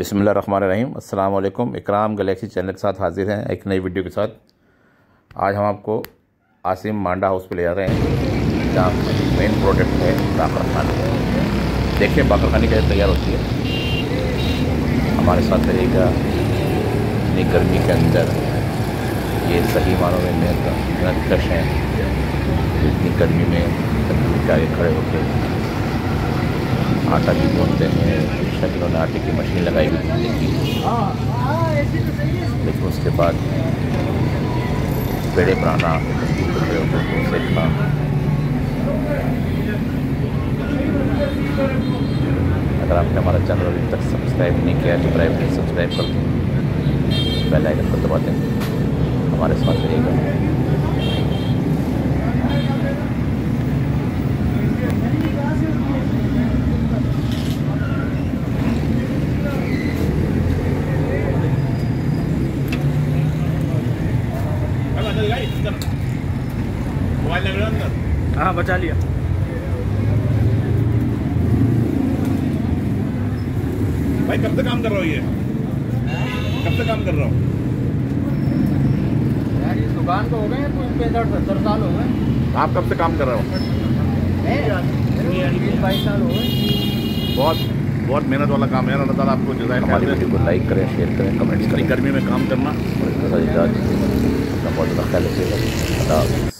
बिसमीम अल्लाम इकराम Galaxy channel के साथ हाजिर हैं एक नई वीडियो के साथ। आज हम आपको आसिम मांडा हाउस पे ले जा रहे हैं, जहाँ मेन प्रोडक्ट है बाकर खानी देखिए बाकर खानी कैसे तैयार होती है। हमारे साथ रहेगा, इतनी गर्मी के अंदर ये सही मानों में मेहनत कश हैं। इतनी गर्मी में खड़े होकर आटा भी बोलते हैं। इन्होंने आटे की मशीन लगाई हुई थी। लेकिन उसके बाद पेड़े बनाना सीखा अगर आपने हमारा चैनल अभी तक सब्सक्राइब नहीं किया तो प्राइवेट सब्सक्राइब कर दें। बेल आइकन को दबा दें। हमारे साथ रहेगा मोबाइल लग रहा अंदर? हाँ बचा लिया। भाई कब से काम कर रहा हो ये? कब से काम कर रहा हो? यार इस दुकान को हो गए पैंसठ सत्तर साल हो गए आप कब से काम कर रहे हो? बाईस साल हो गए बहुत बहुत मेहनत वाला काम है अल्लाह ताला आपको जजाय लाइक करें शेयर करें कमेंट्स करें। गर्मी में काम करना। और इतना सा